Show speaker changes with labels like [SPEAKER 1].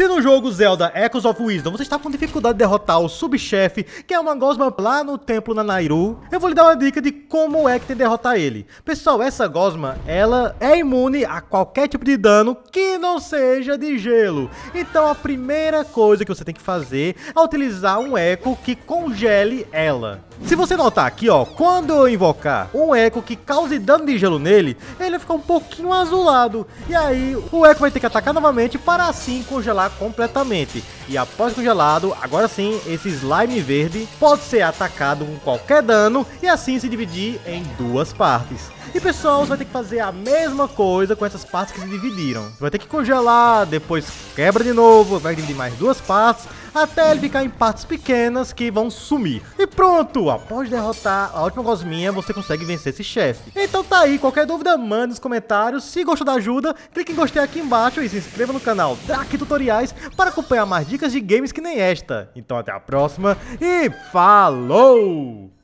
[SPEAKER 1] Se no jogo Zelda Echoes of Wisdom você está com dificuldade de derrotar o subchefe, que é uma gosma lá no templo na Nairu, eu vou lhe dar uma dica de como é que tem que derrotar ele. Pessoal, essa gosma, ela é imune a qualquer tipo de dano que não seja de gelo. Então a primeira coisa que você tem que fazer é utilizar um eco que congele ela. Se você notar aqui, ó, quando eu invocar um eco que cause dano de gelo nele, ele vai ficar um pouquinho azulado. E aí o eco vai ter que atacar novamente para assim congelar completamente. E após congelado, agora sim, esse slime verde pode ser atacado com qualquer dano e assim se dividir em duas partes. E pessoal, você vai ter que fazer a mesma coisa com essas partes que se dividiram. Vai ter que congelar, depois quebra de novo, vai dividir mais duas partes, até ele ficar em partes pequenas que vão sumir. E pronto, após derrotar a última gosminha, você consegue vencer esse chefe. Então tá aí, qualquer dúvida, manda nos comentários. Se gostou da ajuda, clique em gostei aqui embaixo e se inscreva no canal Drake Tutoriais para acompanhar mais dicas de games que nem esta. Então até a próxima e falou!